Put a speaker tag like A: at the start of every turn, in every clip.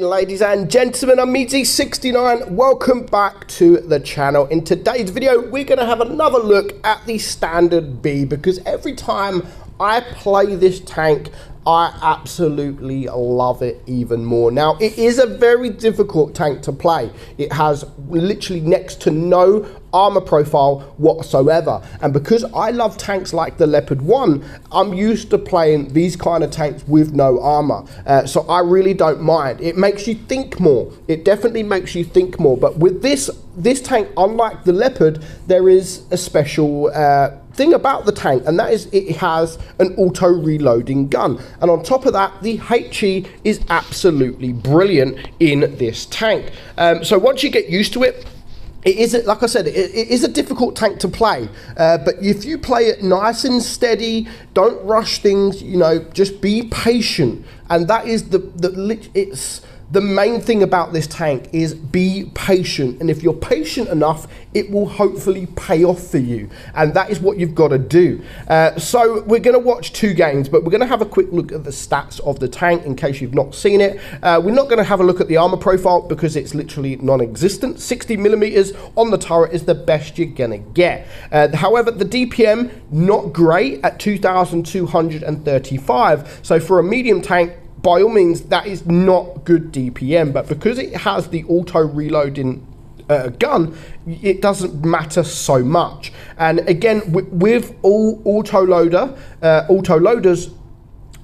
A: Ladies and gentlemen, I'm Meadsy69. Welcome back to the channel. In today's video, we're going to have another look at the standard B because every time I play this tank, I absolutely love it even more. Now, it is a very difficult tank to play. It has literally next to no armor profile whatsoever. And because I love tanks like the Leopard 1, I'm used to playing these kind of tanks with no armor. Uh, so I really don't mind. It makes you think more. It definitely makes you think more. But with this this tank, unlike the Leopard, there is a special uh, thing about the tank, and that is it has an auto reloading gun. And on top of that, the HE is absolutely brilliant in this tank. Um, so once you get used to it, it is, like I said, it, is a difficult tank to play. Uh, but if you play it nice and steady, don't rush things. You know, just be patient, and that is the the it's the main thing about this tank is be patient. And if you're patient enough, it will hopefully pay off for you. And that is what you've got to do. Uh, so we're going to watch two games, but we're going to have a quick look at the stats of the tank in case you've not seen it. Uh, we're not going to have a look at the armor profile because it's literally non-existent. 60 millimeters on the turret is the best you're going to get. Uh, however, the DPM, not great at 2,235. So for a medium tank, by all means, that is not good DPM, but because it has the auto reloading uh, gun, it doesn't matter so much. And again, with, with all auto loader, uh, auto loaders,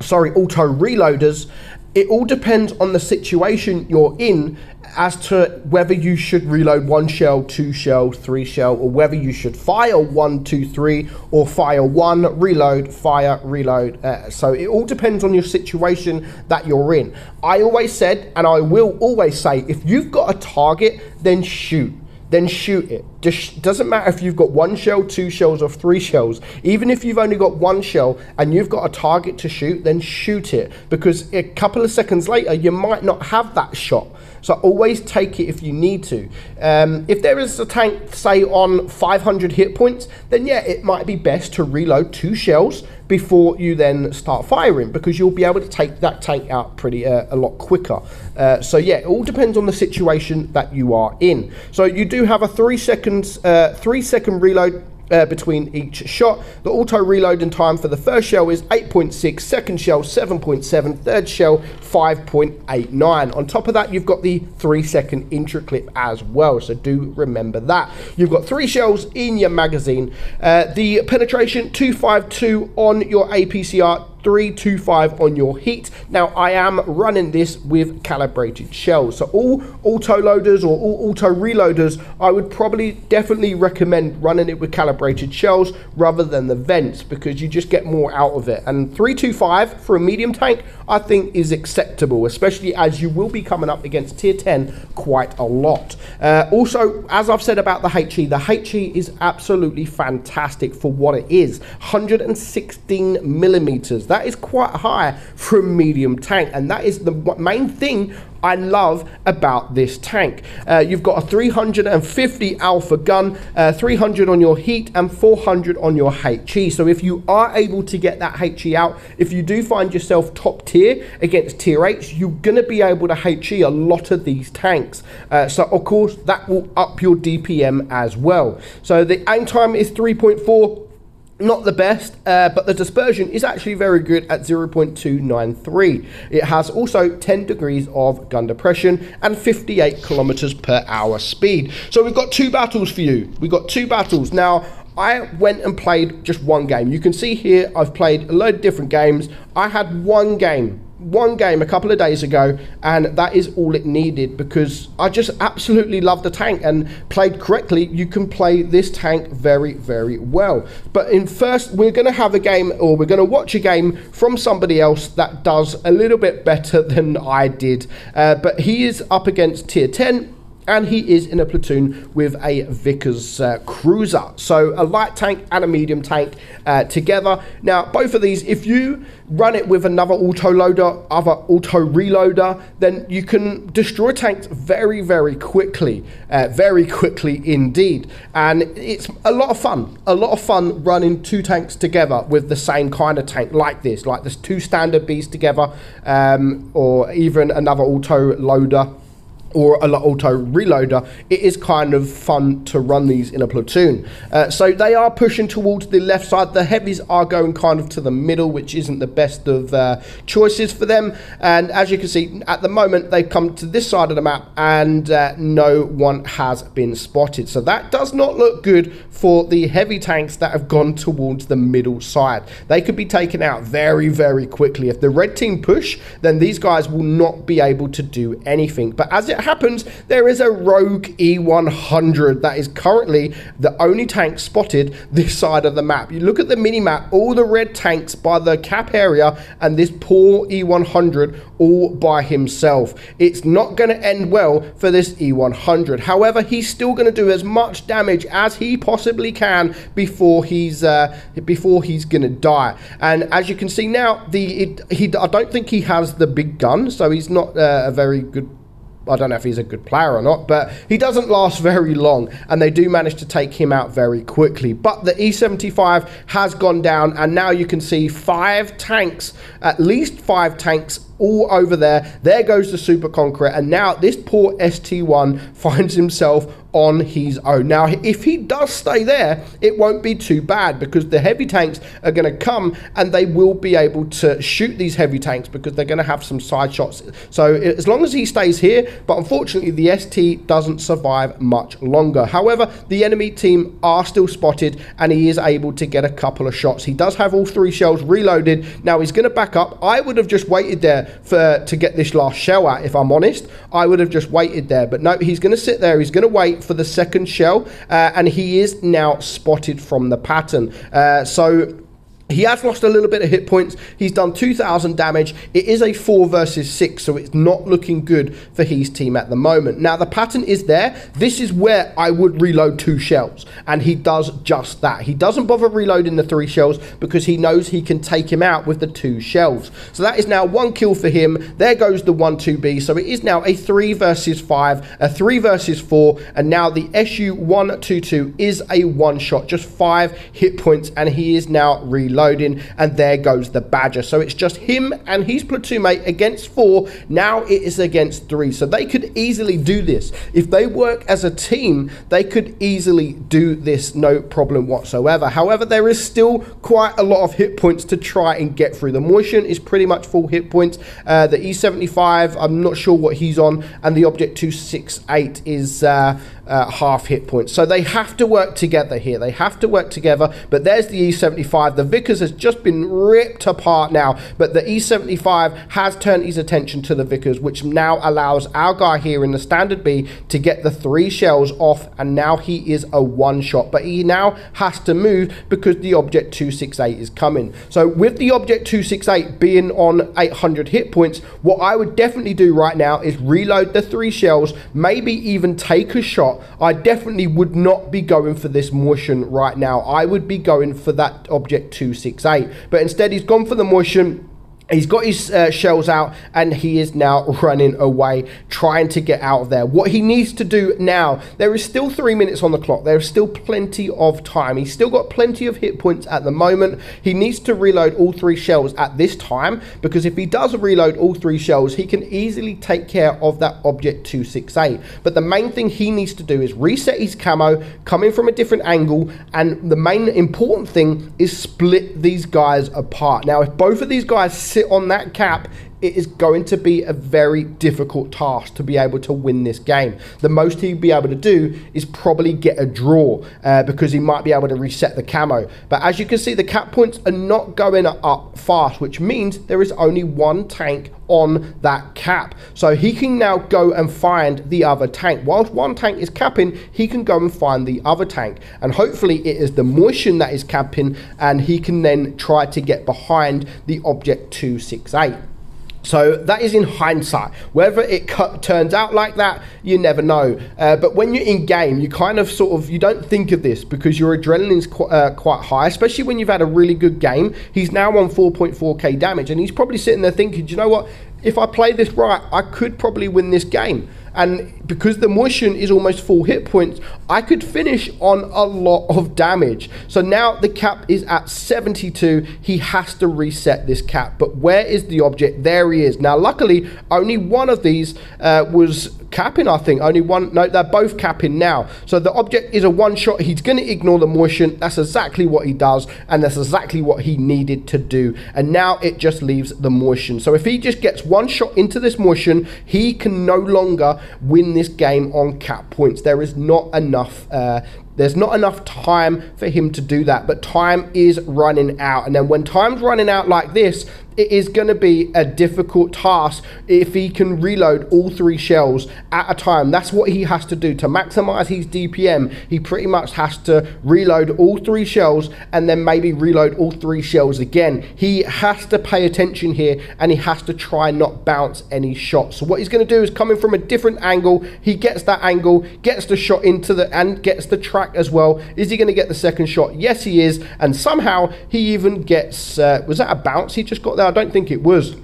A: sorry, auto reloaders, it all depends on the situation you're in as to whether you should reload one shell, two shell, three shell, or whether you should fire one, two, three, or fire one, reload, fire, reload. Uh, so it all depends on your situation that you're in. I always said, and I will always say, if you've got a target, then shoot then shoot it. Just doesn't matter if you've got one shell, two shells, or three shells. Even if you've only got one shell and you've got a target to shoot, then shoot it because a couple of seconds later you might not have that shot. So always take it if you need to. Um, if there is a tank, say on 500 hit points, then yeah, it might be best to reload two shells before you then start firing because you'll be able to take that tank out pretty uh, a lot quicker. Uh, so yeah, it all depends on the situation that you are in. So you do have a three seconds, uh, three second reload uh, between each shot. The auto reloading time for the first shell is 8.6, second shell 7.7, third shell 5.89. On top of that, you've got the three second intro clip as well, so do remember that. You've got three shells in your magazine. Uh, the penetration 252 on your APCR 325 on your heat. Now I am running this with calibrated shells. So all auto loaders or all auto reloaders, I would probably definitely recommend running it with calibrated shells rather than the vents because you just get more out of it. And 325 for a medium tank, I think is acceptable, especially as you will be coming up against tier 10 quite a lot. Uh, also, as I've said about the HE, the HE is absolutely fantastic for what it is. 116 millimeters. That is quite high for a medium tank, and that is the main thing I love about this tank. Uh, you've got a 350 alpha gun, uh, 300 on your heat, and 400 on your HE. So if you are able to get that HE out, if you do find yourself top tier against tier 8s, you're going to be able to HE a lot of these tanks. Uh, so of course, that will up your DPM as well. So the aim time is 3.4 not the best, uh, but the dispersion is actually very good at 0.293. It has also 10 degrees of gun depression and 58 kilometers per hour speed. So we've got two battles for you. We've got two battles. Now, I went and played just one game. You can see here I've played a load of different games. I had one game one game a couple of days ago, and that is all it needed because I just absolutely love the tank and played correctly. You can play this tank very, very well. But in first, we're going to have a game or we're going to watch a game from somebody else that does a little bit better than I did. Uh, but he is up against tier 10 and he is in a platoon with a Vickers uh, cruiser. So a light tank and a medium tank uh, together. Now, both of these, if you run it with another auto loader, other auto reloader, then you can destroy tanks very, very quickly, uh, very quickly indeed. And it's a lot of fun, a lot of fun running two tanks together with the same kind of tank like this, like there's two standard bees together, um, or even another auto loader or a auto reloader, it is kind of fun to run these in a platoon. Uh, so they are pushing towards the left side. The heavies are going kind of to the middle, which isn't the best of uh, choices for them. And as you can see, at the moment, they've come to this side of the map and uh, no one has been spotted. So that does not look good for the heavy tanks that have gone towards the middle side. They could be taken out very, very quickly. If the red team push, then these guys will not be able to do anything. But as it happens, there is a rogue E100 that is currently the only tank spotted this side of the map. You look at the mini map, all the red tanks by the cap area, and this poor E100 all by himself. It's not going to end well for this E100. However, he's still going to do as much damage as he possibly can before he's uh, before he's going to die. And as you can see now, the it, he I don't think he has the big gun, so he's not uh, a very good I don't know if he's a good player or not, but he doesn't last very long, and they do manage to take him out very quickly. But the E75 has gone down, and now you can see five tanks, at least five tanks all over there. There goes the Super Conqueror, and now this poor ST1 finds himself on his own. Now, if he does stay there, it won't be too bad because the heavy tanks are going to come and they will be able to shoot these heavy tanks because they're going to have some side shots. So as long as he stays here, but unfortunately the ST doesn't survive much longer. However, the enemy team are still spotted and he is able to get a couple of shots. He does have all three shells reloaded. Now he's going to back up. I would have just waited there for to get this last shell out, if I'm honest. I would have just waited there. But no, he's going to sit there. He's going to wait for the second shell, uh, and he is now spotted from the Patton. Uh, so he has lost a little bit of hit points. He's done 2,000 damage. It is a 4 versus 6, so it's not looking good for his team at the moment. Now, the Patton is there. This is where I would reload two shells, and he does just that. He doesn't bother reloading the three shells because he knows he can take him out with the two shells. So that is now one kill for him. There goes the 1-2B. So it is now a 3 versus 5, a 3 versus 4, and now the SU-122 is a one-shot, just 5 hit points, and he is now reloading loading, and there goes the Badger. So it's just him and his platoon mate against four. Now it is against three. So they could easily do this. If they work as a team, they could easily do this no problem whatsoever. However, there is still quite a lot of hit points to try and get through. The Motion is pretty much full hit points. Uh, the E75, I'm not sure what he's on, and the Object 268 is uh, uh, half hit points. So they have to work together here. They have to work together. But there's the E75. The Vickers has just been ripped apart now. But the E75 has turned his attention to the Vickers, which now allows our guy here in the standard B to get the three shells off. And now he is a one shot. But he now has to move because the Object 268 is coming. So with the Object 268 being on 800 hit points, what I would definitely do right now is reload the three shells, maybe even take a shot I definitely would not be going for this motion right now. I would be going for that object 268. But instead, he's gone for the motion He's got his uh, shells out and he is now running away, trying to get out of there. What he needs to do now, there is still three minutes on the clock. There is still plenty of time. He's still got plenty of hit points at the moment. He needs to reload all three shells at this time because if he does reload all three shells, he can easily take care of that Object 268. But the main thing he needs to do is reset his camo, come in from a different angle, and the main important thing is split these guys apart. Now, if both of these guys sit on that cap, it is going to be a very difficult task to be able to win this game. The most he'd be able to do is probably get a draw uh, because he might be able to reset the camo. But as you can see, the cap points are not going up fast, which means there is only one tank on that cap. So he can now go and find the other tank. Whilst one tank is capping, he can go and find the other tank. And hopefully it is the motion that is capping and he can then try to get behind the object 268. So that is in hindsight. Whether it turns out like that, you never know. Uh, but when you're in game, you kind of sort of you don't think of this because your adrenaline's qu- uh, quite high, especially when you've had a really good game. He's now on 4.4k damage, and he's probably sitting there thinking, you know what? If I play this right, I could probably win this game. And because the motion is almost full hit points, I could finish on a lot of damage. So now the cap is at 72. He has to reset this cap. But where is the object? There he is. Now, luckily, only one of these uh, was capping, I think. Only one. No, they're both capping now. So the object is a one shot. He's going to ignore the motion. That's exactly what he does. And that's exactly what he needed to do. And now it just leaves the motion. So if he just gets one shot into this motion, he can no longer win this game on cap points. There is not enough uh, there's not enough time for him to do that, but time is running out. And then when time's running out like this, it is going to be a difficult task if he can reload all three shells at a time. That's what he has to do to maximize his DPM. He pretty much has to reload all three shells and then maybe reload all three shells again. He has to pay attention here and he has to try not bounce any shots. So what he's going to do is coming from a different angle. He gets that angle, gets the shot into the and gets the track as well. Is he going to get the second shot? Yes, he is. And somehow he even gets. Uh, was that a bounce he just got there? I don't think it was.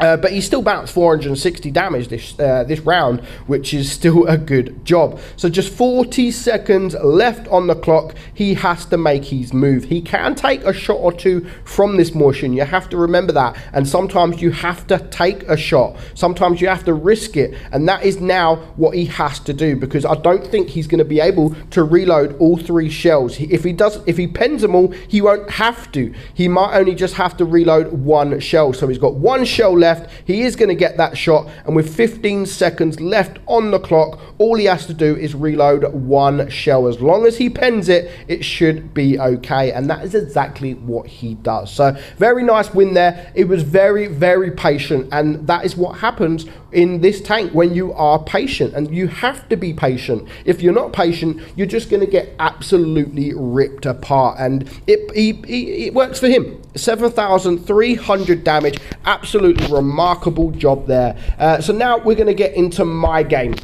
A: Uh, but he still bounced 460 damage this uh, this round, which is still a good job. So just 40 seconds left on the clock. He has to make his move. He can take a shot or two from this motion. You have to remember that. And sometimes you have to take a shot. Sometimes you have to risk it. And that is now what he has to do because I don't think he's going to be able to reload all three shells. If he does, if he pens them all, he won't have to. He might only just have to reload one shell. So he's got one shell left. He is going to get that shot. And with 15 seconds left on the clock, all he has to do is reload one shell. As long as he pens it, it should be okay. And that is exactly what he does. So very nice win there. It was very, very patient. And that is what happens in this tank when you are patient. And you have to be patient. If you're not patient, you're just going to get absolutely ripped apart. And it, he, he, it works for him. 7,300 damage. Absolutely remarkable job there. Uh, so now we're going to get into my game.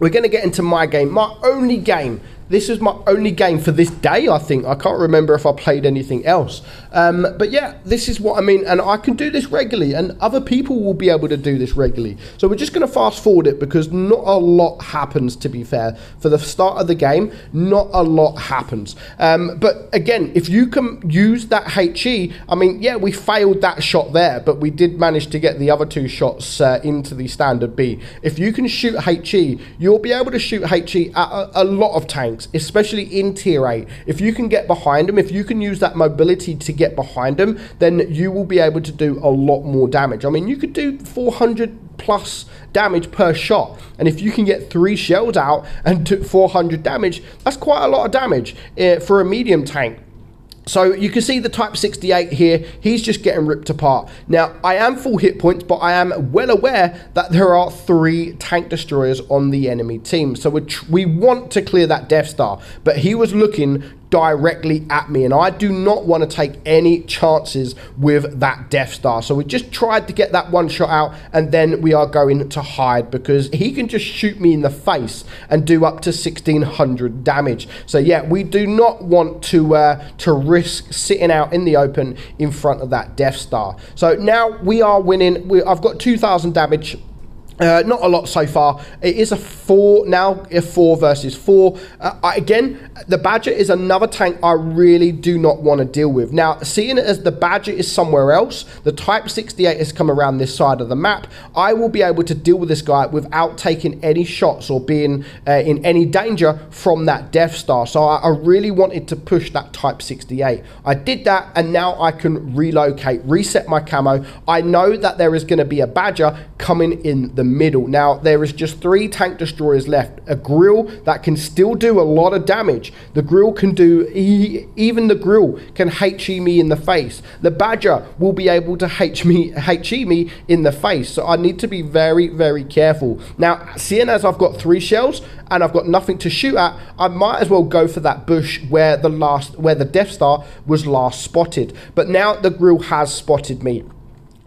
A: We're going to get into my game. My only game this is my only game for this day, I think. I can't remember if I played anything else. Um, but yeah, this is what I mean. And I can do this regularly, and other people will be able to do this regularly. So we're just going to fast forward it because not a lot happens, to be fair. For the start of the game, not a lot happens. Um, but again, if you can use that HE, I mean, yeah, we failed that shot there, but we did manage to get the other two shots uh, into the standard B. If you can shoot HE, you'll be able to shoot HE at a, a lot of tanks tanks, especially in tier 8. If you can get behind them, if you can use that mobility to get behind them, then you will be able to do a lot more damage. I mean, you could do 400 plus damage per shot. And if you can get three shells out and do 400 damage, that's quite a lot of damage uh, for a medium tank. So you can see the Type 68 here, he's just getting ripped apart. Now, I am full hit points, but I am well aware that there are three tank destroyers on the enemy team. So we want to clear that Death Star, but he was looking directly at me and I do not want to take any chances with that Death Star. So we just tried to get that one shot out and then we are going to hide because he can just shoot me in the face and do up to 1600 damage. So yeah, we do not want to uh, to risk sitting out in the open in front of that Death Star. So now we are winning. We, I've got 2000 damage uh, not a lot so far. It is a four now, a four versus four. Uh, I, again, the Badger is another tank I really do not want to deal with. Now, seeing it as the Badger is somewhere else, the Type 68 has come around this side of the map. I will be able to deal with this guy without taking any shots or being uh, in any danger from that Death Star. So I, I really wanted to push that Type 68. I did that, and now I can relocate, reset my camo. I know that there is going to be a Badger coming in the middle. Now, there is just three tank destroyers left. A grill that can still do a lot of damage. The grill can do, even the grill can HE me in the face. The Badger will be able to H me, HE me in the face. So I need to be very, very careful. Now, seeing as I've got three shells and I've got nothing to shoot at, I might as well go for that bush where the last, where the Death Star was last spotted. But now the grill has spotted me.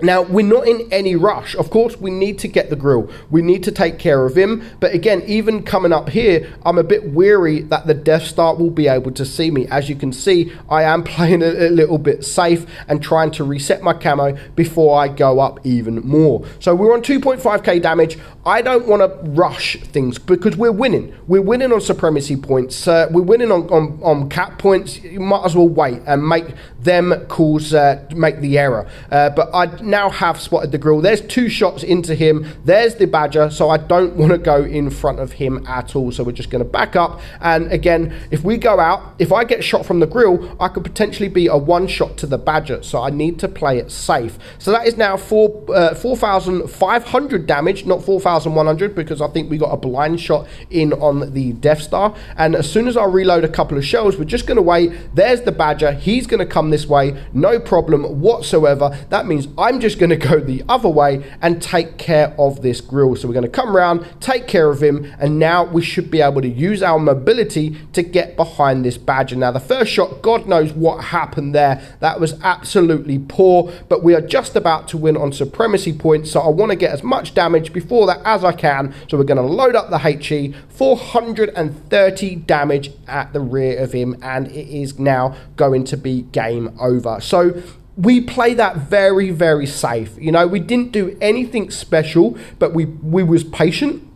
A: Now, we're not in any rush. Of course, we need to get the grill. We need to take care of him. But again, even coming up here, I'm a bit weary that the Death Star will be able to see me. As you can see, I am playing a, little bit safe and trying to reset my camo before I go up even more. So we're on 2.5k damage. I don't want to rush things because we're winning. We're winning on supremacy points. Uh, we're winning on, on, on cap points. You might as well wait and make them cause, uh, make the error. Uh, but I now have spotted the grill. There's two shots into him. There's the badger, so I don't want to go in front of him at all. So we're just going to back up. And again, if we go out, if I get shot from the grill, I could potentially be a one shot to the badger. So I need to play it safe. So that is now four uh, 4,500 damage, not 4,100, because I think we got a blind shot in on the Death Star. And as soon as I reload a couple of shells, we're just going to wait. There's the badger. He's going to come this way. No problem whatsoever. That means I'm just going to go the other way and take care of this grill. So we're going to come around, take care of him, and now we should be able to use our mobility to get behind this badger. Now, the first shot, God knows what happened there. That was absolutely poor, but we are just about to win on supremacy points, so I want to get as much damage before that as I can. So we're going to load up the HE, 430 damage at the rear of him, and it is now going to be game over. So we play that very very safe. You know we didn't do anything special but we we was patient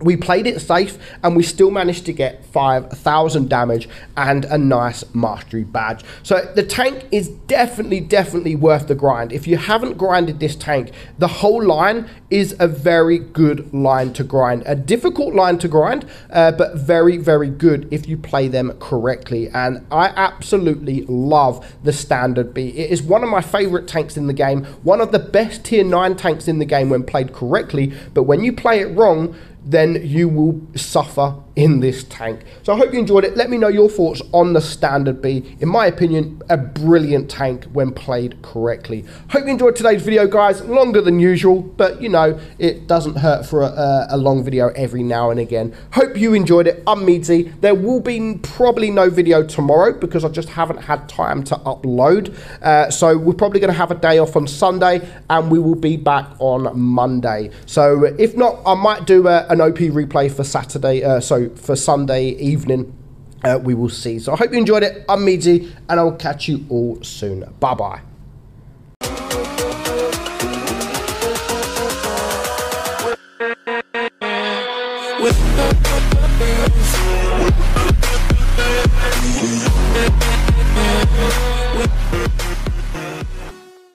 A: we played it safe and we still managed to get 5,000 damage and a nice mastery badge. So the tank is definitely, definitely worth the grind. If you haven't grinded this tank, the whole line is a very good line to grind. A difficult line to grind, uh, but very, very good if you play them correctly. And I absolutely love the standard B. It is one of my favorite tanks in the game, one of the best tier 9 tanks in the game when played correctly, but when you play it wrong, then you will suffer in this tank. So I hope you enjoyed it. Let me know your thoughts on the Standard B. In my opinion, a brilliant tank when played correctly. Hope you enjoyed today's video, guys. Longer than usual, but you know, it doesn't hurt for a, a long video every now and again. Hope you enjoyed it. I'm Meadsy. There will be probably no video tomorrow because I just haven't had time to upload. Uh, so we're probably going to have a day off on Sunday and we will be back on Monday. So if not, I might do a, an OP replay for Saturday. Uh, so for Sunday evening. Uh, we will see. So I hope you enjoyed it. I'm Meadsy, and I will catch you all soon. Bye bye.